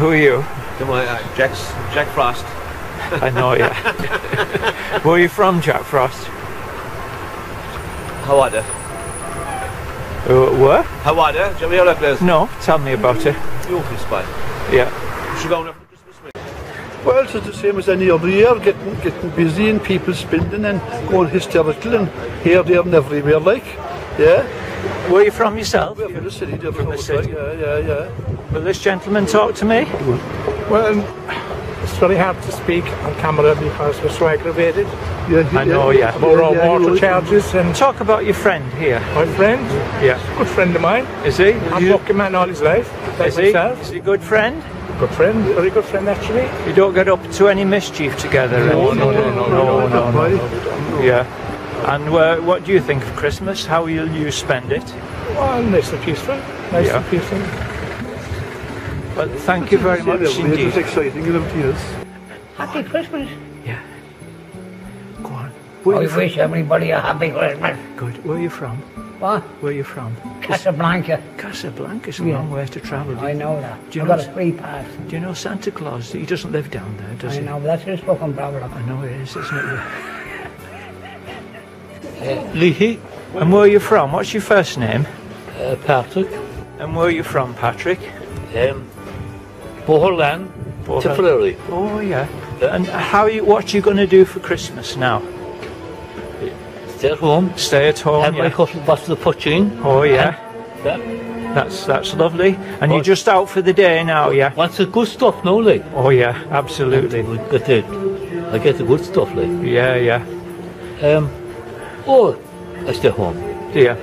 Who are you? Come on, uh, Jack's Jack Frost. I know, yeah. Where are you from, Jack Frost? You? Uh, where? You? Do you any place? No, tell me about it. Beautiful spot. Yeah. Should go there for Christmas week. Well, it's the same as any other year, getting getting busy and people spending and going hysterical and here, there and everywhere like. Yeah. Where are you from yourself? We're from the city, there From the city. Yeah, yeah, yeah. Will this gentleman talk to me? Well, um, it's very hard to speak on camera because we're so aggravated. yeah I know, yeah. More on yeah, water charges and Talk about your friend here. my friend, Yeah. good friend of mine. Is he? I've You- worked with man all his life. Like is he? Is he a good friend? Good friend, very good friend actually. You don't get up to any mischief together? No, and- no, no, no, no, no, Why? no. Yeah. And uh, what do you think of Christmas? How will you spend it? Well, nice and peaceful. Nice Yeah. and peaceful. Well, thank you very much It was indeed. exciting, you know, it is. Happy Christmas. Yeah. Go on. I Where you from? wish everybody a happy Christmas. Good. Where are you from? What? Where are you from? Casablanca. Casablanca's a Yeah. long way to travel. I know that. Do you I know got a free pass. Do you know Santa Claus? He doesn't live down there, does I he? I know, but that's his fucking problem. I know it is, isn't it? Leahy, And where are you from? What's your first name? uh, Patrick, And where are you from, Patrick? um, Boherland, Boher- Tipperary. Oh yeah. And how are you? What are you going to do for Christmas now? Stay at home. Stay at home. My Yeah. cousin bus to the Puching. Oh yeah. Yeah. That's that's lovely. And you're just out for the day now, yeah? What's the good stuff now, like? Oh yeah, absolutely. We get the, I get the good stuff, like. Yeah, yeah. Um, oh, I stay home. Yeah.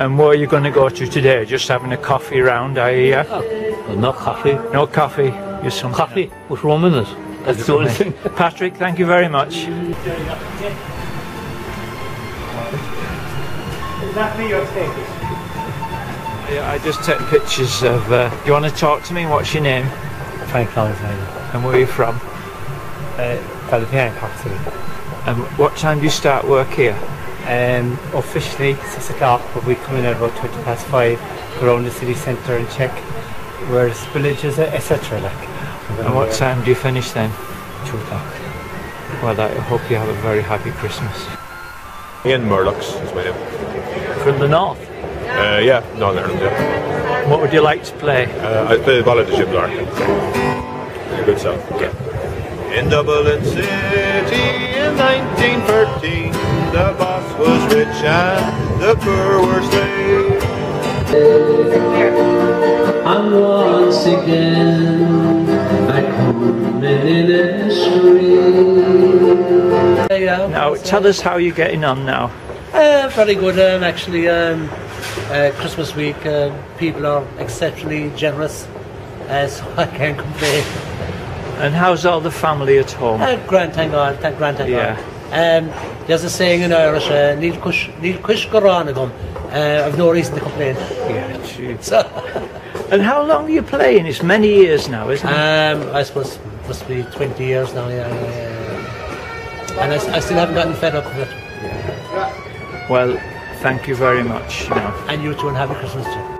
And where are you going to go to today? Just having a coffee round, are you? Yeah? Well, not coffee. No coffee. Just some Coffee with rum in it. That's the only thing. Patrick, thank you very much. Is that me or papers? Yeah, I just take pictures of. Uh, do you want to talk to me? What's your name? Frank Alexander. And where are you from? Uh, Philippine City. And what time do you start work here? Um, officially 6 o'clock, but we come in at about 20 past 5, go around the city centre and check where the spillage is, etc. Like. And what time do you finish then? 2 o'clock. Well, I hope you have a very happy Christmas. Ian Murdoch's is my name. From the north. Uh, yeah, Northern Ireland, yeah. What would you like to play? Uh, I play the ballad of Jim Larkin. A good song. Yeah. In Dublin City in 1913, the boss was rich and the poor were slaves. And once again, I come in the street. Yeah, Now, tell us how you're getting on now. Uh, very good, um, actually. Um, uh, Christmas week, um, people are exceptionally generous, uh, so I can't complain. And how's all the family at home? Uh, grand, thank God, thank grand, thank Yeah. God. Um, there's a saying in Irish, uh, Neil Kush, Neil Kush Goranagum. Uh, I've no reason to complain. Yeah, gee. So, And how long are you playing? It's many years now, isn't it? um, I suppose it must be 20 years now, yeah. yeah. And I, still haven't gotten fed up with it. Yeah. Well, thank you very much. You know. And you too, and happy Christmas too.